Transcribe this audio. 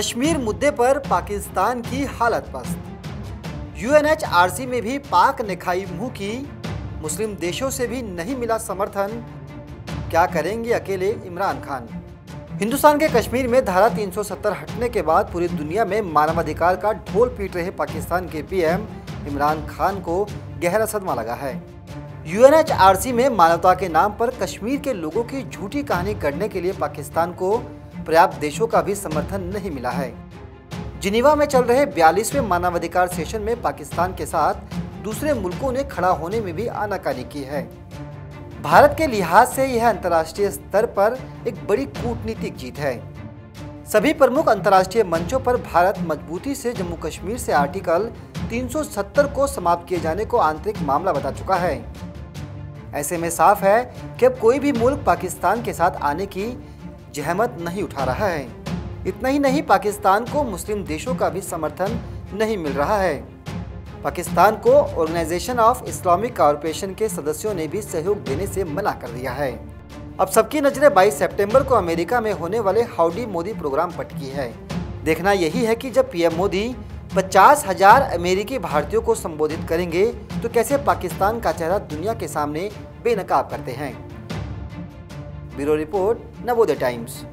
कश्मीर मुद्दे पर पाकिस्तान की हालत पस्त। यूएनएचआरसी में भी पाक ने खाई मुँह की। मुस्लिम देशों से भी नहीं मिला समर्थन। क्या करेंगे अकेले इमरान खान? हिंदुस्तान के कश्मीर में धारा 370 हटने के बाद पूरी दुनिया में मानवाधिकार का ढोल पीट रहे पाकिस्तान के पीएम इमरान खान को गहरा सदमा लगा है। यूएनएचआरसी में मानवता के नाम पर कश्मीर के लोगों की झूठी कहानी करने के लिए पाकिस्तान को पर्याप्त देशों का भी समर्थन नहीं मिला है। जिनीवा में चल रहे बयालीसवें मानवाधिकार सेशन में पाकिस्तान के साथ दूसरे मुल्कों ने खड़ा होने में भी आनाकानी की है। भारत के लिहाज से यह अंतर्राष्ट्रीय स्तर पर एक बड़ी कूटनीतिक जीत है। सभी प्रमुख अंतर्राष्ट्रीय मंचों पर भारत मजबूती से जम्मू कश्मीर से आर्टिकल 370 को समाप्त किए जाने को आंतरिक मामला बता चुका है। ऐसे में साफ़ है कि अब कोई भी मुल्क पाकिस्तान के साथ आने की जहमत नहीं उठा रहा है। इतना ही नहीं, पाकिस्तान को मुस्लिम देशों का भी समर्थन नहीं मिल रहा है। पाकिस्तान को ऑर्गेनाइजेशन ऑफ़ इस्लामिक कॉरपोरेशन के सदस्यों ने भी सहयोग देने से मना कर दिया है। अब सबकी नज़रें 22 सितंबर को अमेरिका में होने वाले हाउडी मोदी प्रोग्राम पर टिकी है। देखना यही है कि जब पीएम मोदी पचास हज़ार अमेरिकी भारतीयों को संबोधित करेंगे तो कैसे पाकिस्तान का चेहरा दुनिया के सामने बेनकाब करते हैं? Bureau Report, Navodaya Times.